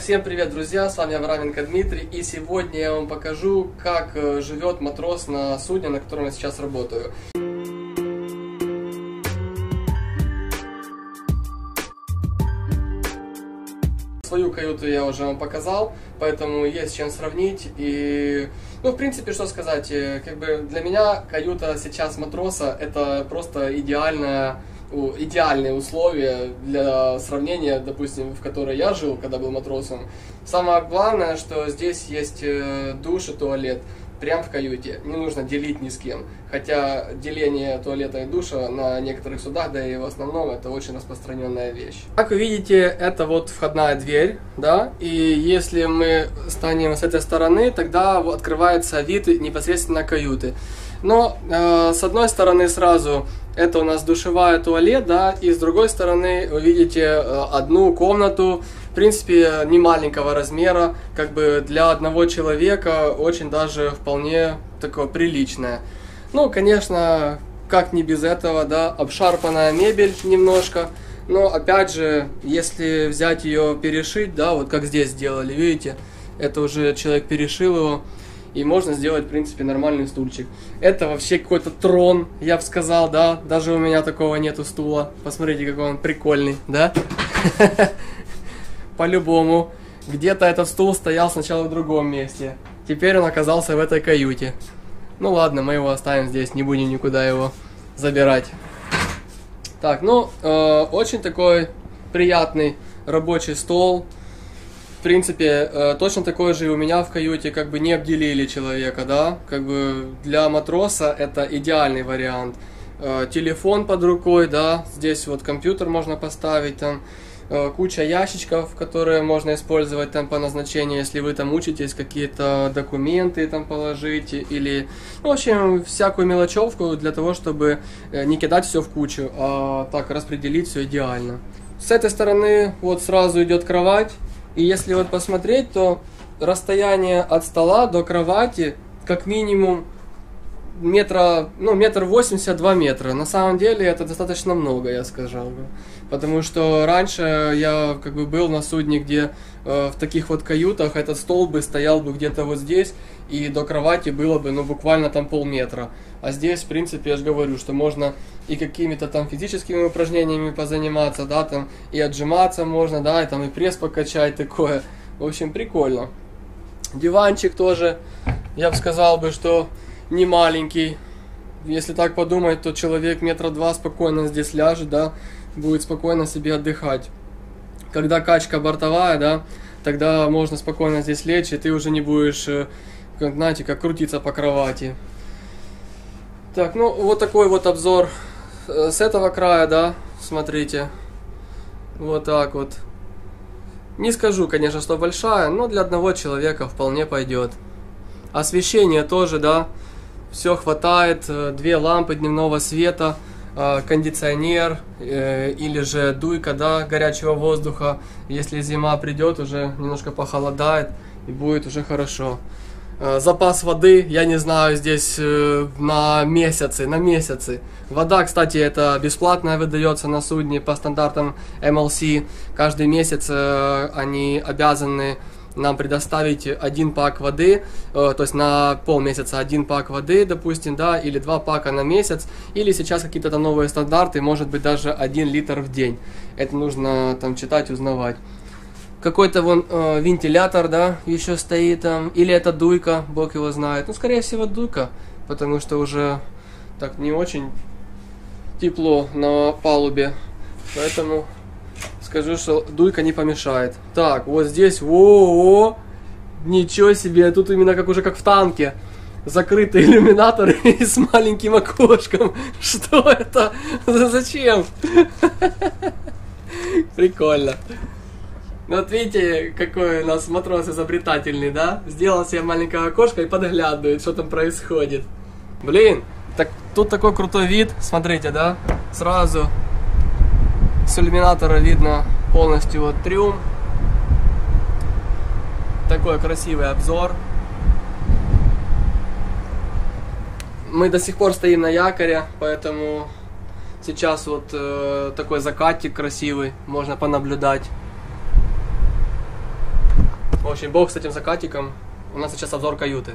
Всем привет, друзья! С вами Авраменко Дмитрий, и сегодня я вам покажу, как э, живет матрос на судне, на котором я сейчас работаю. Свою каюту я уже вам показал, поэтому есть чем сравнить. И, ну, в принципе, что сказать, э, как бы для меня каюта сейчас матроса это просто идеальная идеальные условия для сравнения, допустим, в которой я жил, когда был матросом. Самое главное, что здесь есть э, душ и туалет прямо в каюте. Не нужно делить ни с кем. Хотя деление туалета и душа на некоторых судах, да и в основном, это очень распространенная вещь. Как вы видите, это вот входная дверь, да, и если мы станем с этой стороны, тогда открывается вид непосредственно каюты. Но э, с одной стороны сразу это у нас душевая туалет, да, и с другой стороны вы видите э, одну комнату, в принципе, не маленького размера, как бы для одного человека очень даже вполне такое приличное. Ну, конечно, как не без этого, да, обшарпанная мебель немножко, но опять же, если взять ее перешить, да, вот как здесь сделали, видите, это уже человек перешил его, и можно сделать, в принципе, нормальный стульчик. Это вообще какой-то трон, я бы сказал, да, даже у меня такого нету стула. Посмотрите, какой он прикольный, да? По-любому. Где-то этот стул стоял сначала в другом месте. Теперь он оказался в этой каюте. Ну ладно, мы его оставим здесь, не будем никуда его забирать. Так, ну, э, очень такой приятный рабочий стол в принципе, э, точно такое же и у меня в каюте, как бы не обделили человека, да, как бы для матроса это идеальный вариант. Э, телефон под рукой, да, здесь вот компьютер можно поставить, там э, куча ящичков, которые можно использовать там по назначению, если вы там учитесь, какие-то документы там положить или, ну, в общем, всякую мелочевку для того, чтобы не кидать все в кучу, а так распределить все идеально. С этой стороны вот сразу идет кровать, и если вот посмотреть, то расстояние от стола до кровати как минимум метра, ну, метр восемьдесят, два метра. На самом деле это достаточно много, я сказал бы. Потому что раньше я как бы был на судне, где э, в таких вот каютах этот стол бы стоял бы где-то вот здесь, и до кровати было бы, ну, буквально там полметра. А здесь, в принципе, я же говорю, что можно и какими-то там физическими упражнениями позаниматься, да, там и отжиматься можно, да, и там и пресс покачать такое. В общем, прикольно. Диванчик тоже, я бы сказал бы, что не маленький. Если так подумать, то человек метра два спокойно здесь ляжет, да, будет спокойно себе отдыхать. Когда качка бортовая, да, тогда можно спокойно здесь лечь, и ты уже не будешь, э, как, знаете, как крутиться по кровати. Так, ну вот такой вот обзор э, с этого края, да, смотрите. Вот так вот. Не скажу, конечно, что большая, но для одного человека вполне пойдет. Освещение тоже, да, все хватает, э, две лампы дневного света, э, кондиционер э, или же дуйка, да, горячего воздуха. Если зима придет, уже немножко похолодает и будет уже хорошо. Запас воды, я не знаю, здесь на месяцы, на месяцы. Вода, кстати, это бесплатная выдается на судне по стандартам MLC. Каждый месяц они обязаны нам предоставить один пак воды, э, то есть на полмесяца один пак воды, допустим, да, или два пака на месяц, или сейчас какие-то там новые стандарты, может быть даже один литр в день. Это нужно там читать, узнавать. Какой-то вон э, вентилятор, да, еще стоит там, или это дуйка, бог его знает. Ну, скорее всего, дуйка, потому что уже так не очень тепло на палубе, поэтому скажу, что дуйка не помешает. Так, вот здесь, во, -о ничего себе, тут именно как уже как в танке. Закрытый иллюминатор с маленьким окошком. Что это? Зачем? Прикольно. Вот видите, какой у нас матрос изобретательный, да? Сделал себе маленькое окошко и подглядывает, что там происходит. Блин, так тут такой крутой вид, смотрите, да? Сразу с иллюминатора видно полностью вот трюм. Такой красивый обзор. Мы до сих пор стоим на якоре, поэтому сейчас вот э, такой закатик красивый, можно понаблюдать. общем, бог с этим закатиком. У нас сейчас обзор каюты.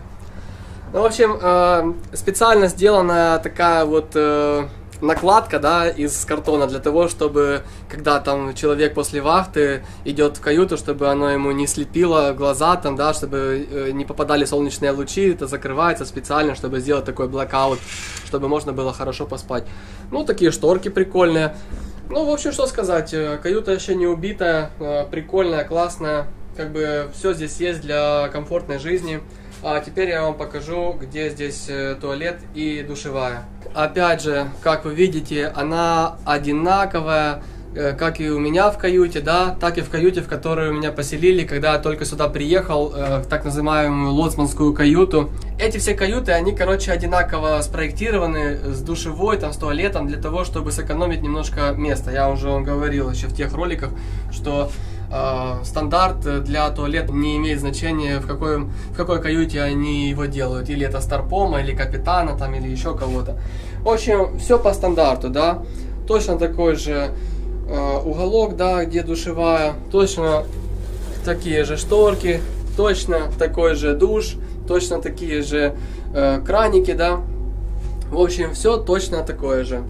Ну, в общем, э, специально сделана такая вот э, накладка, да, из картона для того, чтобы, когда там человек после вахты идет в каюту, чтобы оно ему не слепило глаза, там, да, чтобы э, не попадали солнечные лучи, это закрывается специально, чтобы сделать такой blackout, чтобы можно было хорошо поспать. Ну, такие шторки прикольные. Ну, в общем, что сказать, э, каюта еще не убитая, э, прикольная, классная, как бы все здесь есть для комфортной жизни. А теперь я вам покажу, где здесь э, туалет и душевая. Опять же, как вы видите, она одинаковая, э, как и у меня в каюте, да, так и в каюте, в которую меня поселили, когда я только сюда приехал, э, в так называемую лоцманскую каюту. Эти все каюты, они, короче, одинаково спроектированы с душевой, там, с туалетом, для того, чтобы сэкономить немножко места. Я уже вам говорил еще в тех роликах, что э, стандарт для туалета не имеет значения, в какой, в какой каюте они его делают. Или это старпома, или капитана, там, или еще кого-то. В общем, все по стандарту, да. Точно такой же э, уголок, да, где душевая. Точно такие же шторки. Точно такой же душ. Точно такие же э, краники, да. В общем, все точно такое же.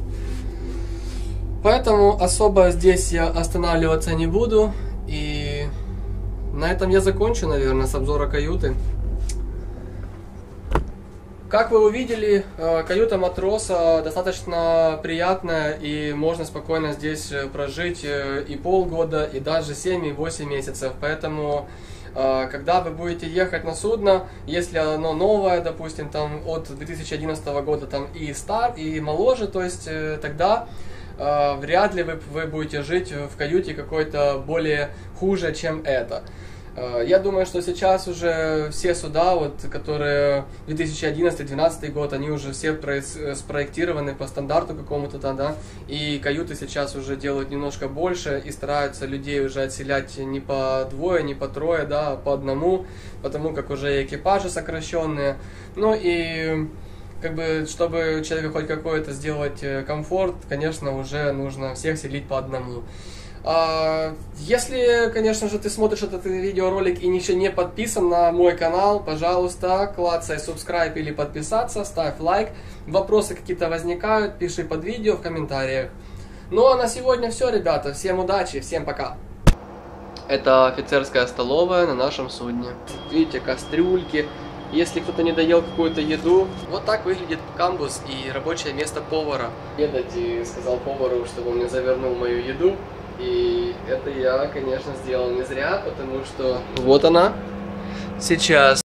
Поэтому особо здесь я останавливаться не буду. На этом я закончу, наверное, с обзора каюты. Как вы увидели, э, каюта матроса достаточно приятная и можно спокойно здесь э, прожить э, и полгода, и даже 7 и 8 месяцев. Поэтому, когда вы будете ехать на судно, если оно новое, допустим, там от 2011 года там и стар, и моложе, то есть тогда вряд ли вы, вы будете жить в каюте какой-то более хуже, чем это. Э, я думаю, что сейчас уже все суда, вот, которые 2011-2012 год, они уже все спроектированы по стандарту какому-то, да, и каюты сейчас уже делают немножко больше и стараются людей уже отселять не по двое, не по трое, да, а по одному, потому как уже экипажи сокращенные. Ну и как бы, чтобы человеку хоть какой-то сделать э, комфорт, конечно, уже нужно всех селить по одному. А, если, конечно же, ты смотришь этот видеоролик и еще не подписан на мой канал, пожалуйста, клацай subscribe или подписаться, ставь лайк. Вопросы какие-то возникают, пиши под видео в комментариях. Ну а на сегодня все, ребята. Всем удачи, всем пока. Это офицерская столовая на нашем судне. Видите, кастрюльки. Если кто-то не доел какую-то еду, вот так выглядит камбус и рабочее место повара. Едать и сказал повару, чтобы он мне завернул мою еду. И это я, конечно, сделал не зря, потому что вот она сейчас.